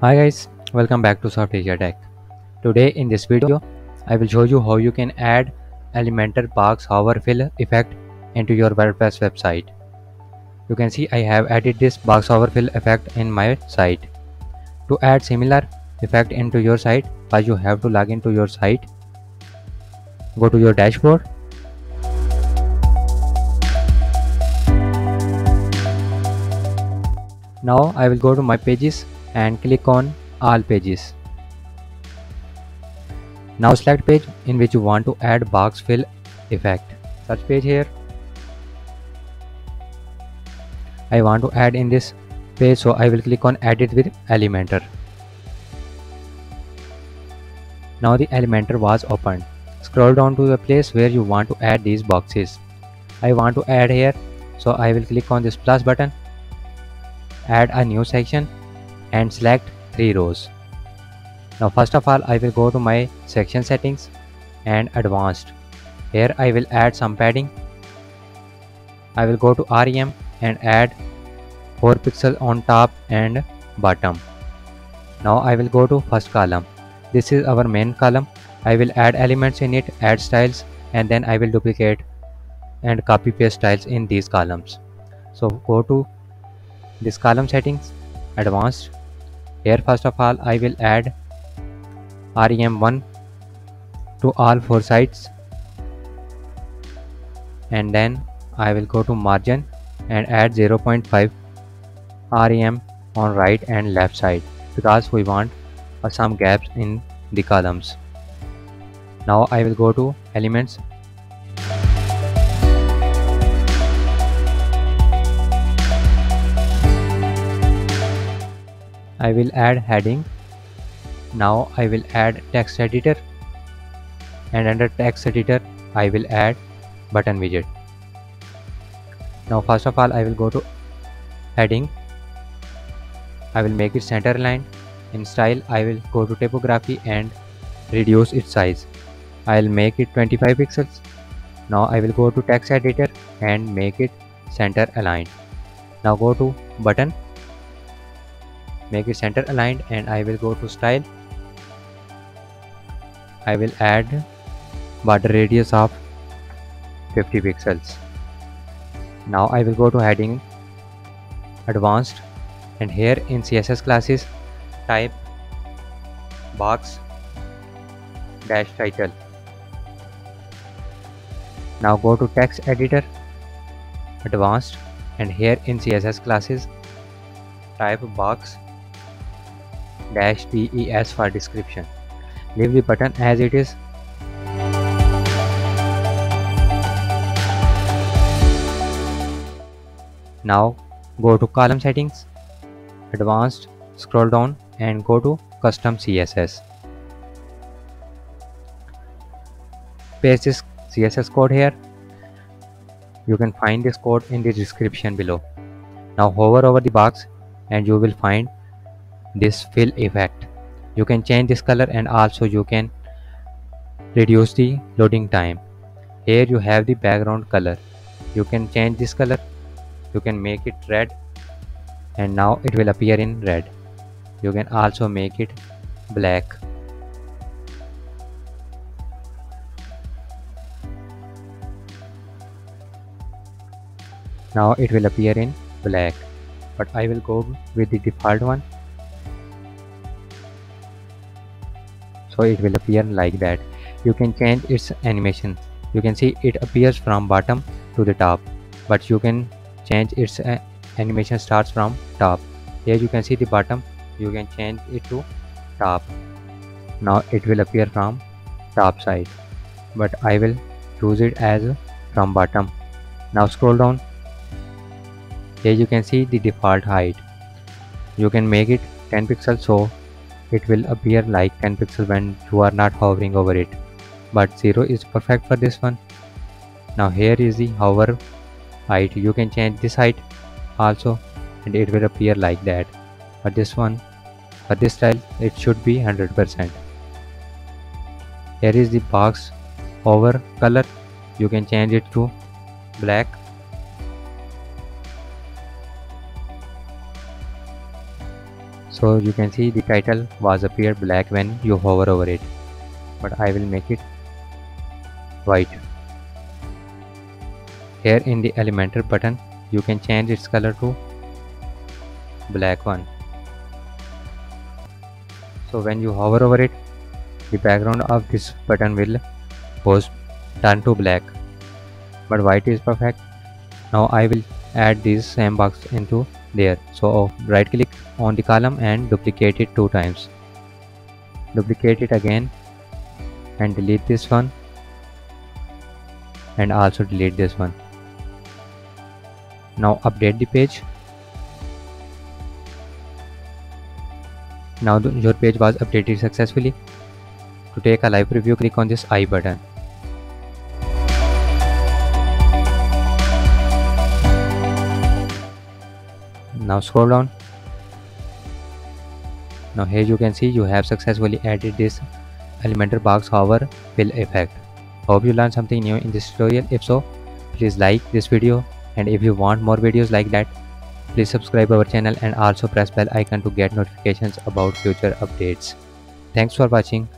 Hi guys, welcome back to SoftAsia Tech. Today in this video, I will show you how you can add Elementor box hover fill effect into your WordPress website. You can see I have added this box hover fill effect in my site. To add similar effect into your site, first you have to log into your site. Go to your dashboard. Now I will go to my pages and click on all pages. Now select page in which you want to add box fill effect. Search page here. I want to add in this page so I will click on edit with Elementor. Now the Elementor was opened. Scroll down to the place where you want to add these boxes. I want to add here so I will click on this plus button. Add a new section and select 3 rows. Now first of all I will go to my section settings and advanced. Here I will add some padding. I will go to REM and add 4 pixels on top and bottom. Now I will go to first column. This is our main column. I will add elements in it, add styles and then I will duplicate and copy paste styles in these columns. So go to this column settings, advanced here first of all I will add rem1 to all four sides and then I will go to margin and add 0.5 rem on right and left side because we want some gaps in the columns. Now I will go to elements I will add heading. Now I will add text editor and under text editor I will add button widget. Now first of all I will go to heading. I will make it center aligned. In style I will go to typography and reduce its size. I will make it 25 pixels. Now I will go to text editor and make it center aligned. Now go to button make it center aligned and I will go to style. I will add border radius of 50 pixels. Now I will go to heading advanced and here in CSS classes type box dash title. Now go to text editor advanced and here in CSS classes type box dash des for description. Leave the button as it is. Now go to column settings advanced scroll down and go to custom css paste this css code here. You can find this code in the description below. Now hover over the box and you will find this fill effect. You can change this color and also you can reduce the loading time. Here you have the background color. You can change this color. You can make it red. And now it will appear in red. You can also make it black. Now it will appear in black. But I will go with the default one so it will appear like that. You can change its animation. You can see it appears from bottom to the top but you can change its uh, animation starts from top. Here you can see the bottom. You can change it to top. Now it will appear from top side but I will choose it as from bottom. Now scroll down. Here you can see the default height. You can make it 10 pixels so it will appear like 10 pixels when you are not hovering over it. But 0 is perfect for this one. Now here is the hover height. You can change this height also and it will appear like that. But this one for this style it should be 100% here is the box hover color. You can change it to black so you can see the title was appeared black when you hover over it. But I will make it white. Here in the Elementor button you can change its color to black one. So when you hover over it the background of this button will was turn to black. But white is perfect. Now I will add this same box into there. So right click on the column and duplicate it two times. Duplicate it again and delete this one and also delete this one. Now update the page. Now your page was updated successfully. To take a live preview click on this i button now scroll down. Now here you can see you have successfully added this elementor box hover fill effect. Hope you learned something new in this tutorial. If so please like this video. And if you want more videos like that please subscribe our channel and also press bell icon to get notifications about future updates. Thanks for watching